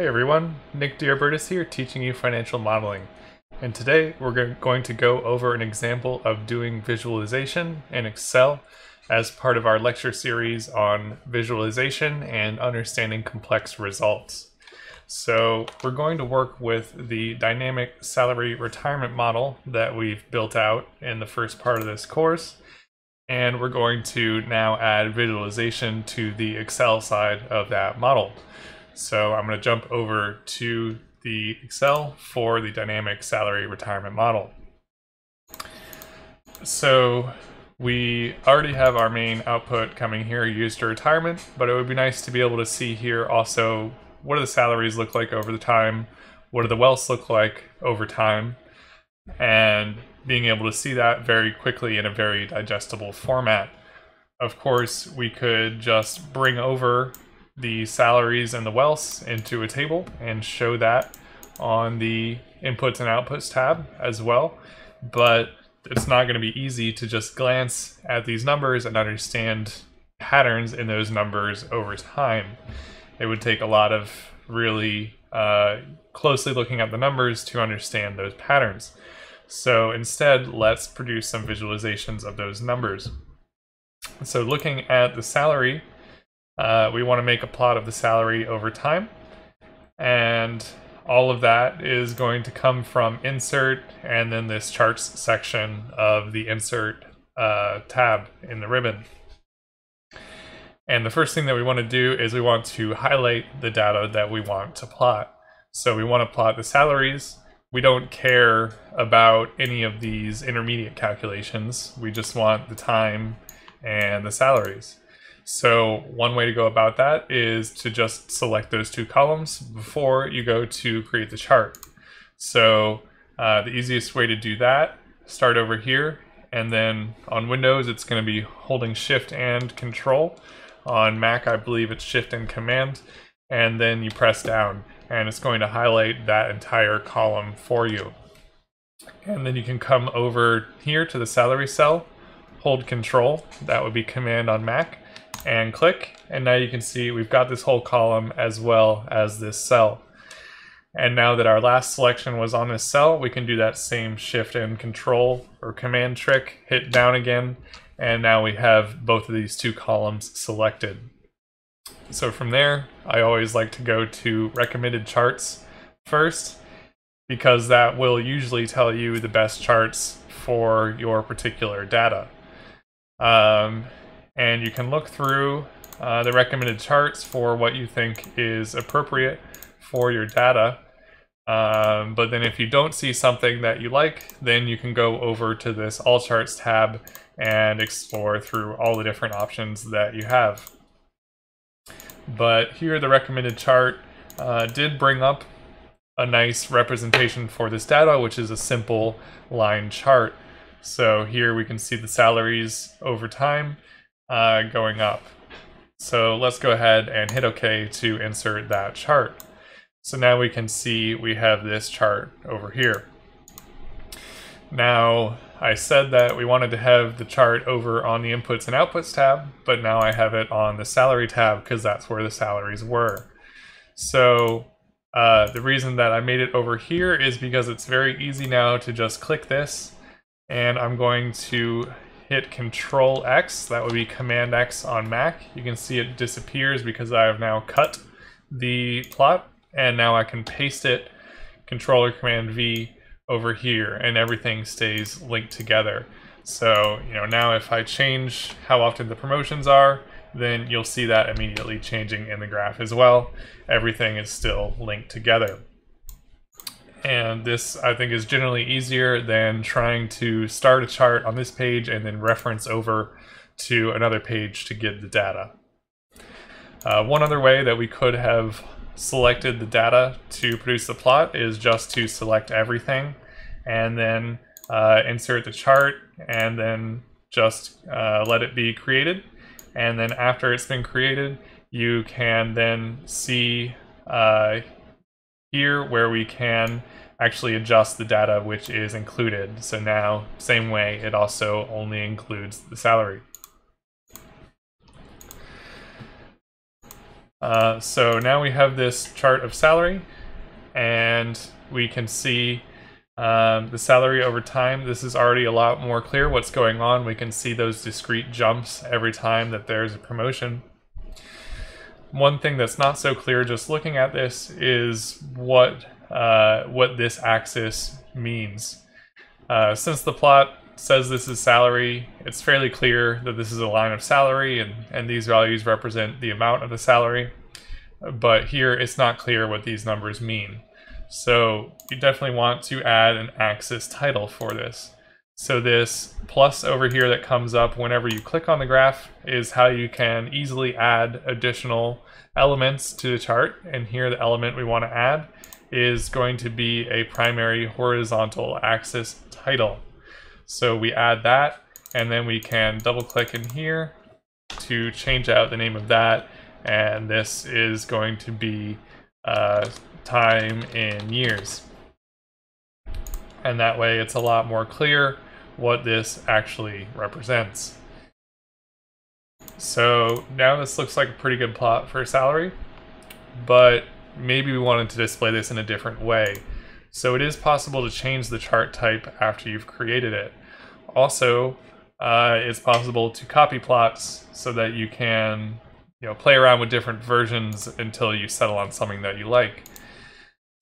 Hey everyone, Nick DeRobertis here teaching you financial modeling. And today we're going to go over an example of doing visualization in Excel as part of our lecture series on visualization and understanding complex results. So we're going to work with the dynamic salary retirement model that we've built out in the first part of this course. And we're going to now add visualization to the Excel side of that model. So I'm going to jump over to the Excel for the dynamic salary retirement model. So we already have our main output coming here used to retirement, but it would be nice to be able to see here also what do the salaries look like over the time, what do the wealths look like over time, and being able to see that very quickly in a very digestible format. Of course, we could just bring over the salaries and the wealths into a table and show that on the inputs and outputs tab as well. But it's not going to be easy to just glance at these numbers and understand patterns in those numbers over time. It would take a lot of really uh, closely looking at the numbers to understand those patterns. So instead, let's produce some visualizations of those numbers. So looking at the salary uh, we want to make a plot of the salary over time. And all of that is going to come from insert and then this charts section of the insert uh, tab in the ribbon. And the first thing that we want to do is we want to highlight the data that we want to plot. So we want to plot the salaries. We don't care about any of these intermediate calculations. We just want the time and the salaries. So one way to go about that is to just select those two columns before you go to create the chart. So uh, the easiest way to do that, start over here, and then on Windows it's going to be holding Shift and Control. On Mac I believe it's Shift and Command, and then you press down, and it's going to highlight that entire column for you. And then you can come over here to the salary cell, hold Control, that would be Command on Mac, and click. And now you can see we've got this whole column as well as this cell. And now that our last selection was on this cell, we can do that same shift and control or command trick, hit down again, and now we have both of these two columns selected. So from there, I always like to go to recommended charts first, because that will usually tell you the best charts for your particular data. Um, and you can look through uh, the recommended charts for what you think is appropriate for your data. Um, but then if you don't see something that you like, then you can go over to this All Charts tab and explore through all the different options that you have. But here the recommended chart uh, did bring up a nice representation for this data, which is a simple line chart. So here we can see the salaries over time uh, going up. So let's go ahead and hit OK to insert that chart. So now we can see we have this chart over here. Now, I said that we wanted to have the chart over on the Inputs and Outputs tab, but now I have it on the Salary tab because that's where the salaries were. So uh, the reason that I made it over here is because it's very easy now to just click this, and I'm going to hit Control X, that would be Command X on Mac. You can see it disappears because I have now cut the plot, and now I can paste it, Controller Command V over here, and everything stays linked together. So, you know, now if I change how often the promotions are, then you'll see that immediately changing in the graph as well. Everything is still linked together. And this, I think, is generally easier than trying to start a chart on this page and then reference over to another page to get the data. Uh, one other way that we could have selected the data to produce the plot is just to select everything and then uh, insert the chart and then just uh, let it be created. And then after it's been created, you can then see uh, here where we can actually adjust the data which is included. So now, same way, it also only includes the salary. Uh, so now we have this chart of salary, and we can see um, the salary over time. This is already a lot more clear what's going on. We can see those discrete jumps every time that there's a promotion. One thing that's not so clear just looking at this is what uh, what this axis means. Uh, since the plot says this is salary, it's fairly clear that this is a line of salary and, and these values represent the amount of the salary. But here it's not clear what these numbers mean. So you definitely want to add an axis title for this. So this plus over here that comes up whenever you click on the graph is how you can easily add additional elements to the chart. And here the element we want to add is going to be a primary horizontal axis title. So we add that and then we can double click in here to change out the name of that. And this is going to be uh, time in years. And that way it's a lot more clear what this actually represents. So now this looks like a pretty good plot for salary, but maybe we wanted to display this in a different way. So it is possible to change the chart type after you've created it. Also, uh, it's possible to copy plots so that you can you know, play around with different versions until you settle on something that you like.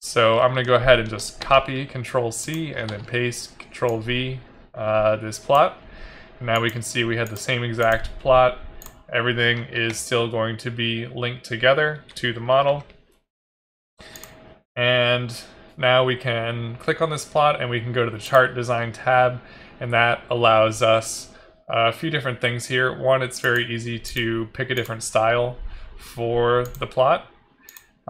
So I'm going to go ahead and just copy Control C and then paste Control V uh, this plot. Now we can see we had the same exact plot. Everything is still going to be linked together to the model. And now we can click on this plot and we can go to the chart design tab and that allows us a few different things here. One, it's very easy to pick a different style for the plot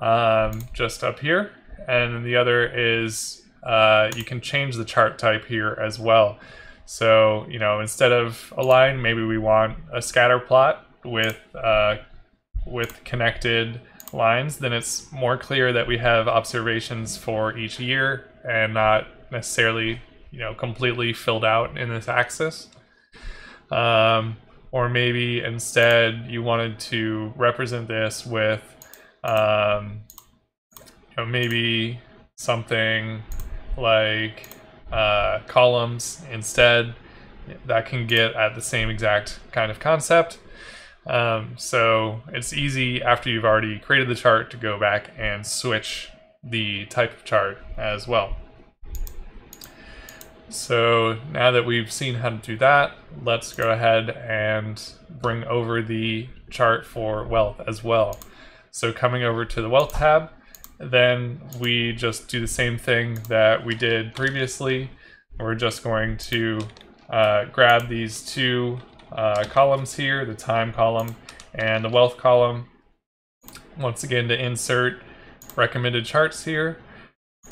um, just up here. And the other is uh, you can change the chart type here as well. So, you know, instead of a line, maybe we want a scatter plot with, uh, with connected lines, then it's more clear that we have observations for each year and not necessarily, you know, completely filled out in this axis. Um, or maybe instead you wanted to represent this with, um, you know, maybe something like uh, columns instead that can get at the same exact kind of concept. Um, so it's easy after you've already created the chart to go back and switch the type of chart as well. So now that we've seen how to do that, let's go ahead and bring over the chart for wealth as well. So coming over to the wealth tab, then we just do the same thing that we did previously. We're just going to uh, grab these two uh, columns here, the time column and the wealth column. Once again to insert recommended charts here.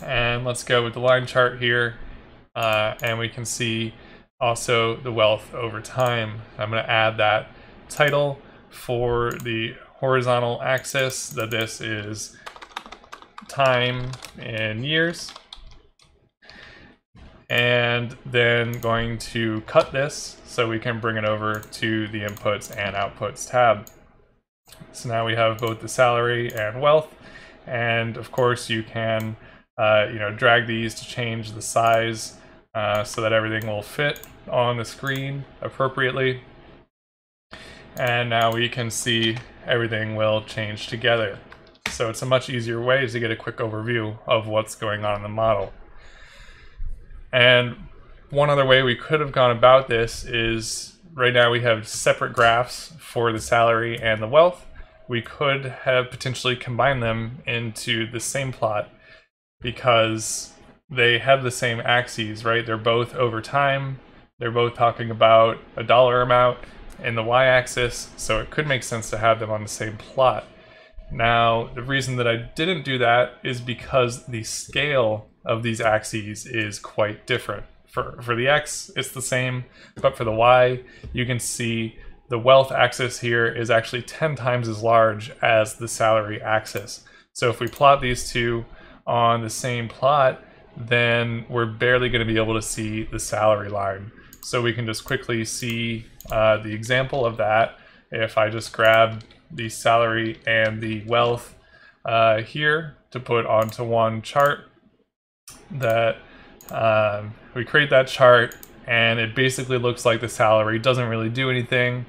And let's go with the line chart here. Uh, and we can see also the wealth over time. I'm going to add that title for the horizontal axis that this is time in years and then going to cut this so we can bring it over to the inputs and outputs tab. So now we have both the salary and wealth, and of course you can uh, you know drag these to change the size uh, so that everything will fit on the screen appropriately. And now we can see everything will change together. So it's a much easier way to get a quick overview of what's going on in the model. And one other way we could have gone about this is right now we have separate graphs for the salary and the wealth. We could have potentially combined them into the same plot because they have the same axes, right? They're both over time. They're both talking about a dollar amount in the y-axis, so it could make sense to have them on the same plot. Now, the reason that I didn't do that is because the scale of these axes is quite different. For, for the x, it's the same, but for the y, you can see the wealth axis here is actually 10 times as large as the salary axis. So if we plot these two on the same plot, then we're barely going to be able to see the salary line. So we can just quickly see uh, the example of that. If I just grab the salary and the wealth uh, here to put onto one chart that um, we create that chart and it basically looks like the salary doesn't really do anything.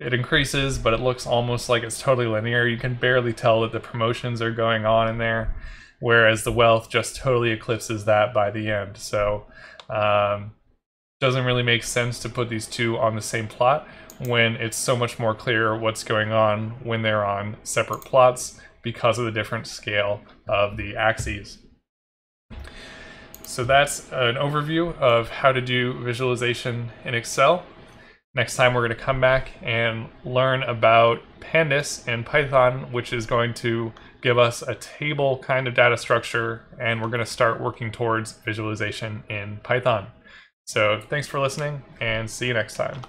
It increases, but it looks almost like it's totally linear. You can barely tell that the promotions are going on in there, whereas the wealth just totally eclipses that by the end. So um, doesn't really make sense to put these two on the same plot when it's so much more clear what's going on when they're on separate plots because of the different scale of the axes. So that's an overview of how to do visualization in Excel. Next time we're going to come back and learn about pandas and Python, which is going to give us a table kind of data structure, and we're going to start working towards visualization in Python. So thanks for listening, and see you next time.